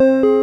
you